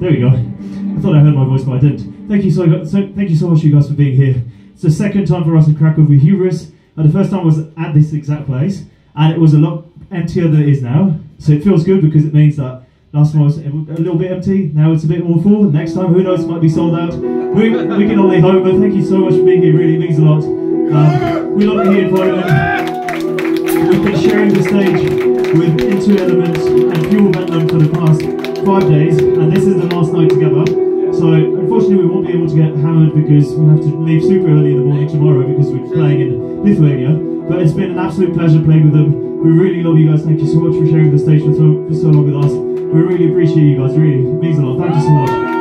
there we go. I thought I heard my voice, but I didn't. Thank you so, so thank you so much, you guys, for being here. It's the second time for us in Krakow with Hubris. Uh, the first time was at this exact place, and it was a lot emptier than it is now. So it feels good because it means that last time was a little bit empty. Now it's a bit more full. Next time, who knows, it might be sold out. We, we can only hope. But thank you so much for being here. Really means a lot. Um, we love it here in. We've been sharing the stage with Into Elements and Fuel Venom for the past five days, and this is the last night together. So unfortunately, we won't be able to get hammered because we have to leave super early in the morning tomorrow because we're playing in Lithuania. But it's been an absolute pleasure playing with them. We really love you guys. Thank you so much for sharing the stage for so, for so long with us. We really appreciate you guys. Really, it means a lot. Thank you so much.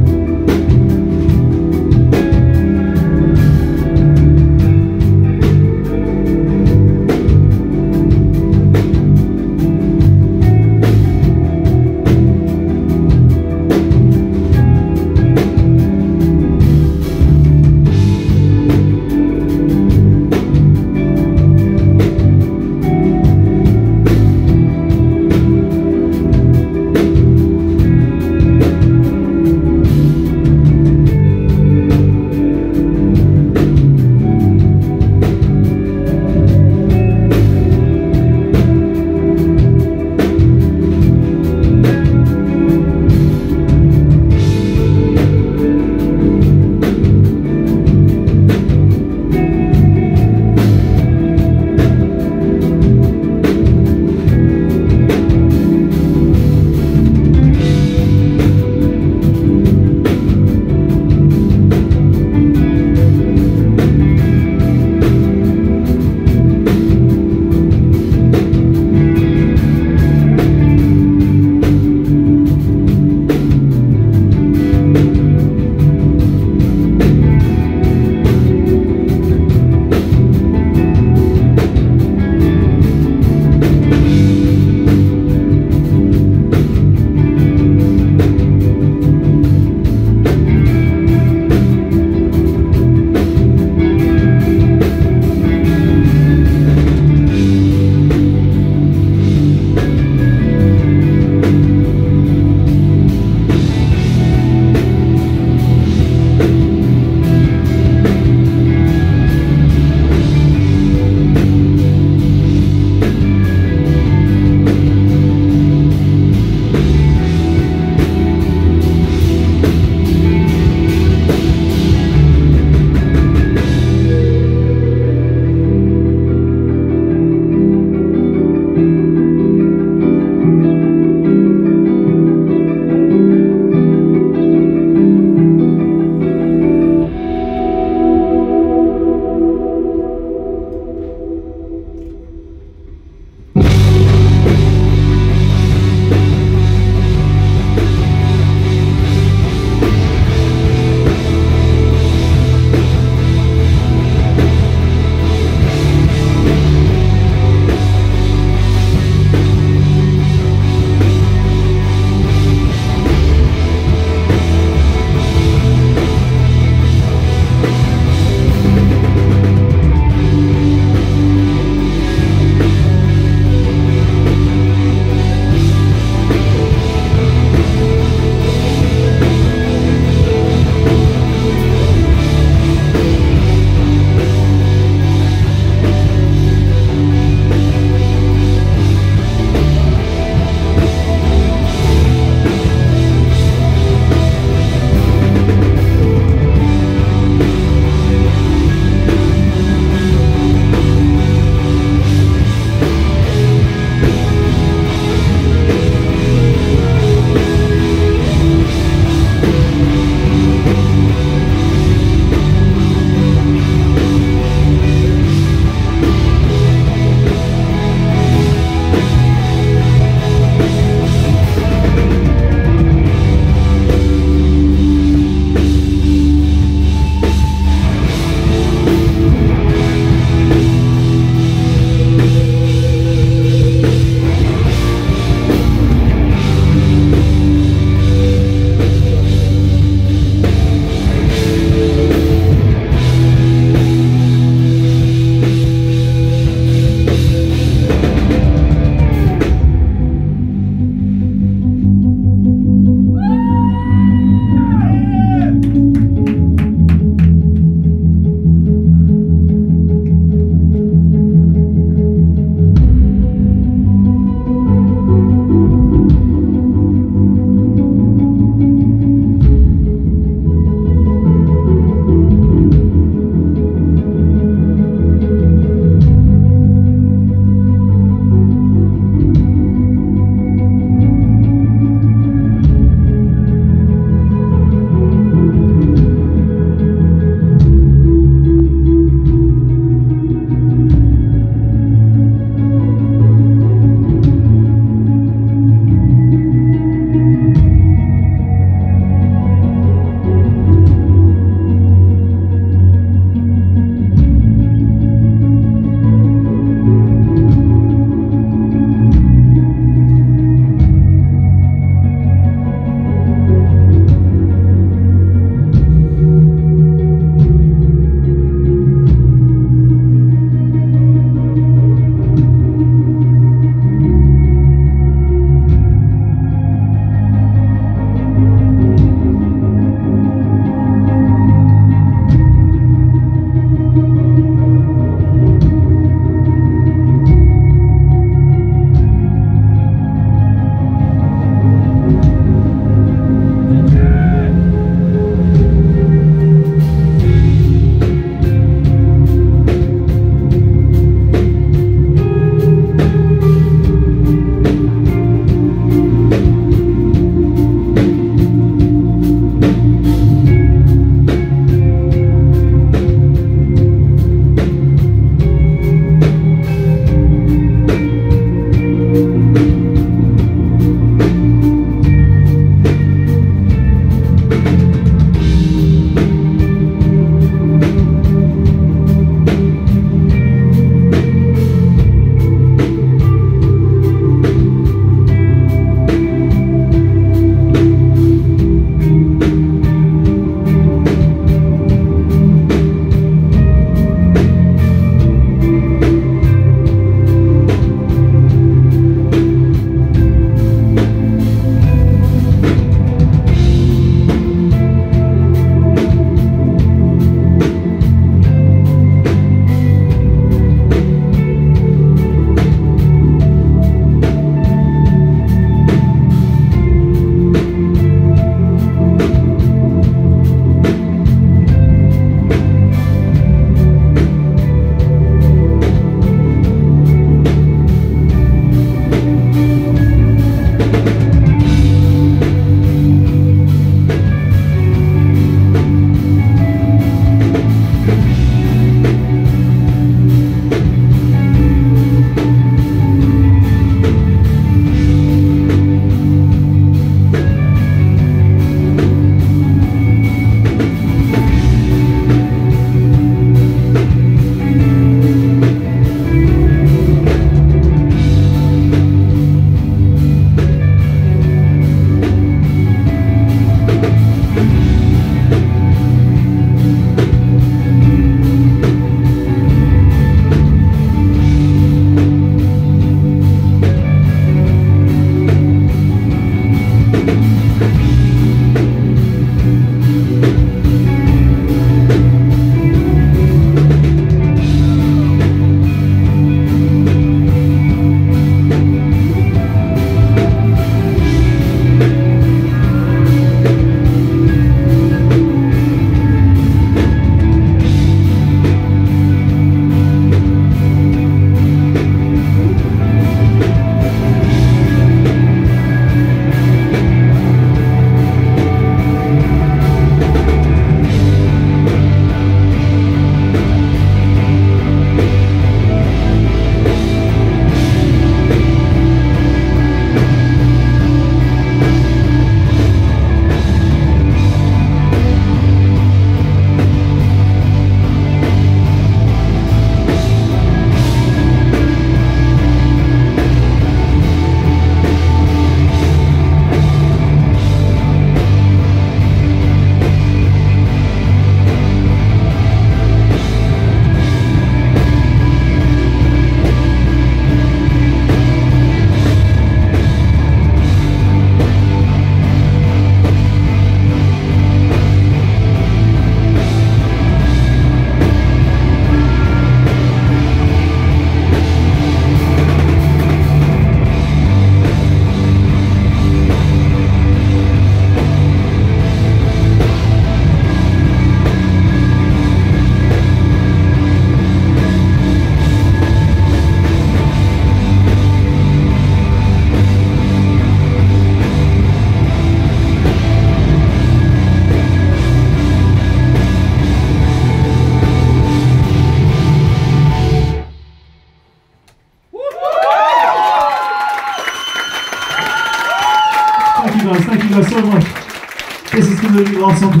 Absolutely last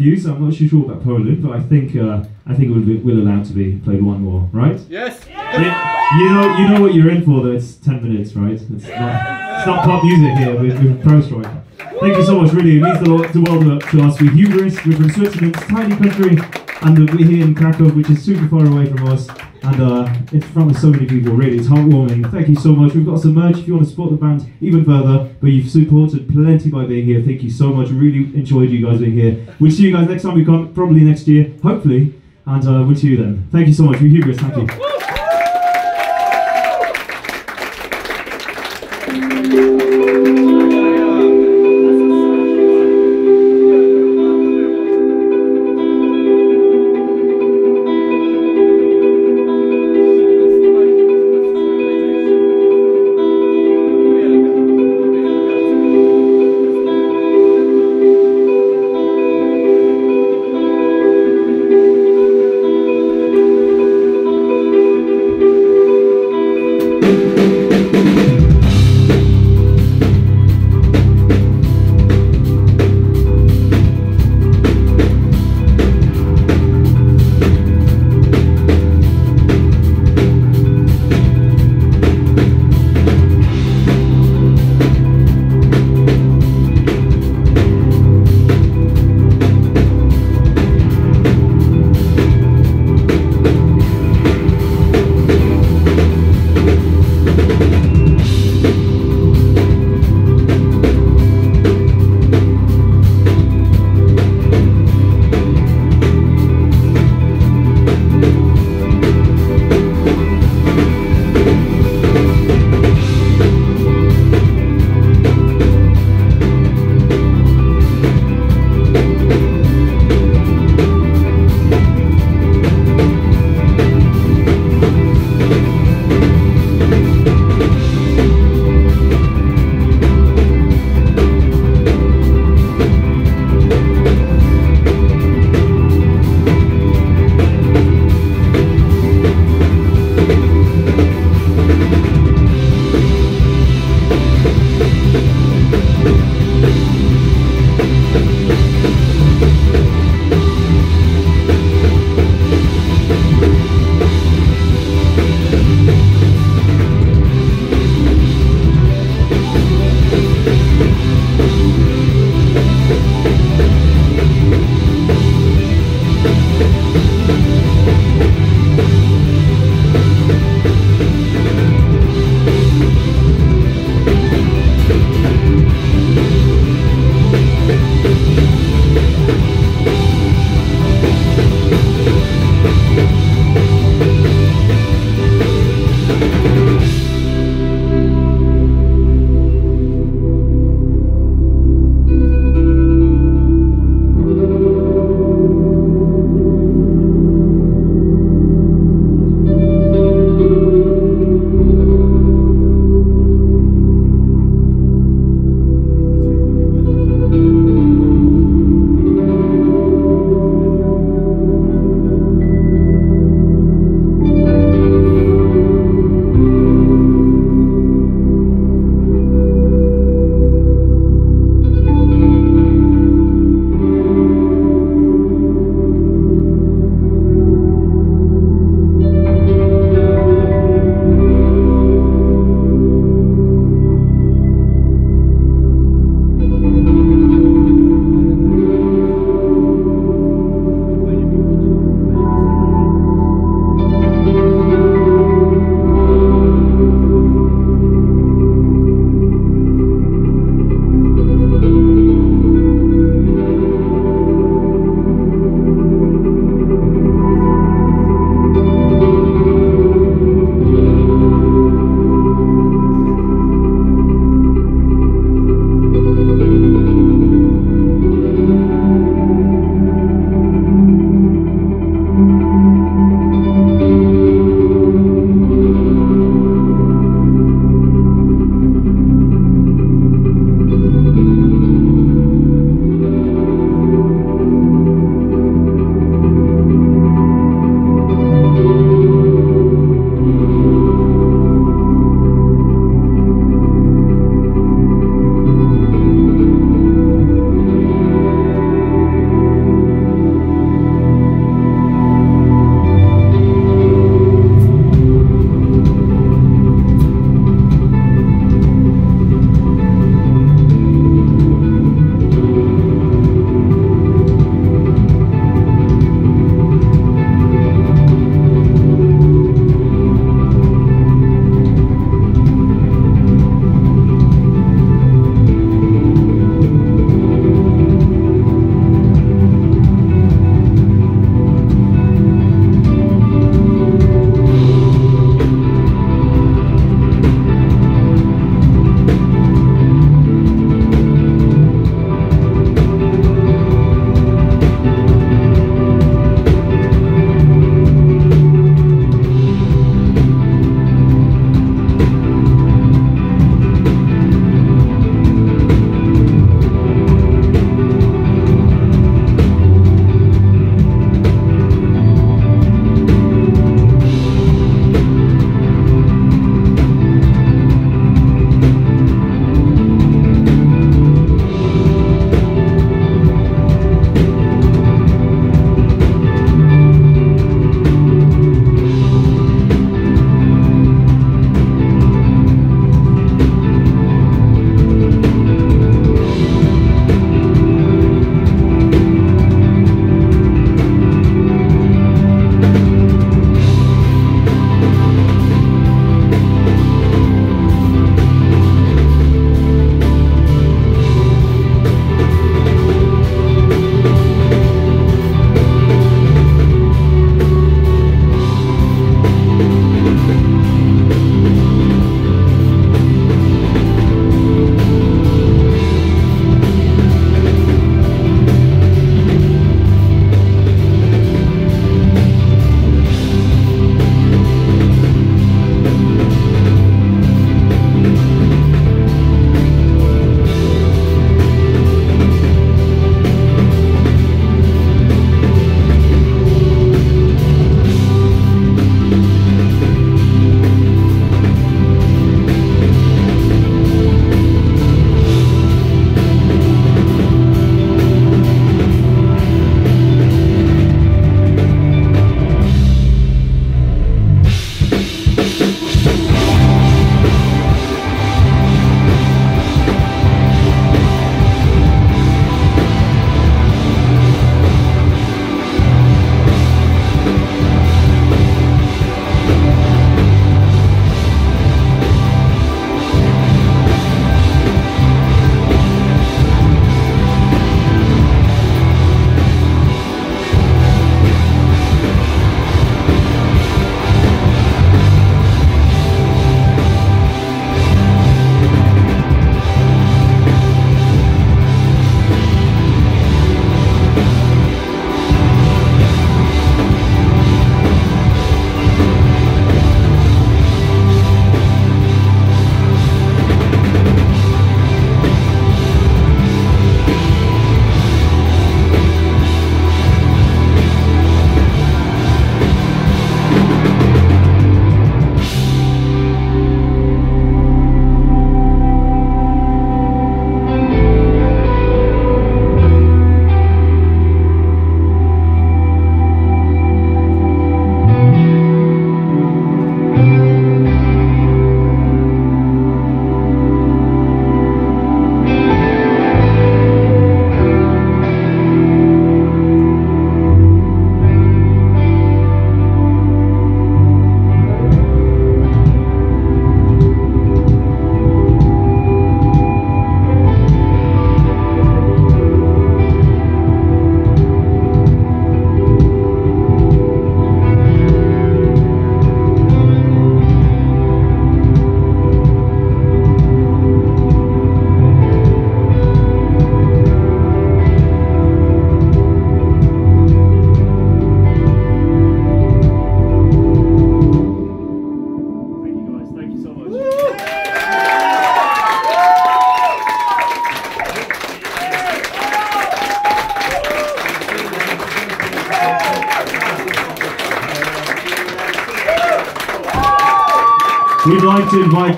strict curfews. I'm not too sure about Poland, but I think uh, I think we'll, be, we'll allow to be played one more, right? Yes. You know, you know what you're in for. Though it's ten minutes, right? It's not, it's not pop music here with, with post-rock. Thank you so much. Really, it means the, the world to us. We're Hubris. We're from Switzerland, it's a tiny country, and we're here in Krakow, which is super far away from us. And uh, in front of so many people, really. It's heartwarming. Thank you so much. We've got some merch if you want to support the band even further. But you've supported plenty by being here. Thank you so much. Really enjoyed you guys being here. We'll see you guys next time we come, probably next year, hopefully. And uh, we'll see you then. Thank you so much. You're Hubris. Thank you. We'd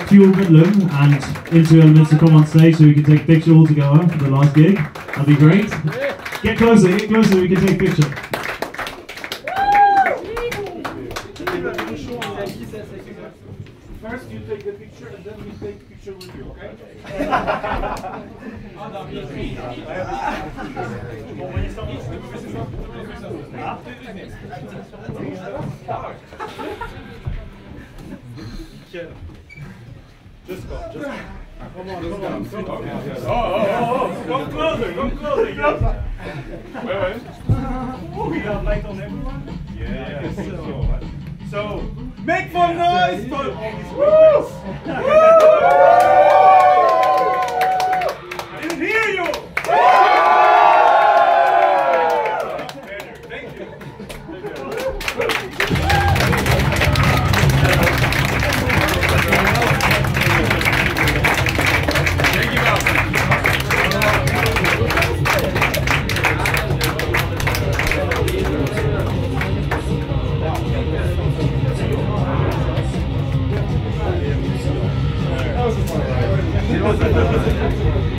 invite Midland and Into Elements to come on stage so we can take a picture all together for the last gig. That'd be great. Get closer, get closer, we can take a picture.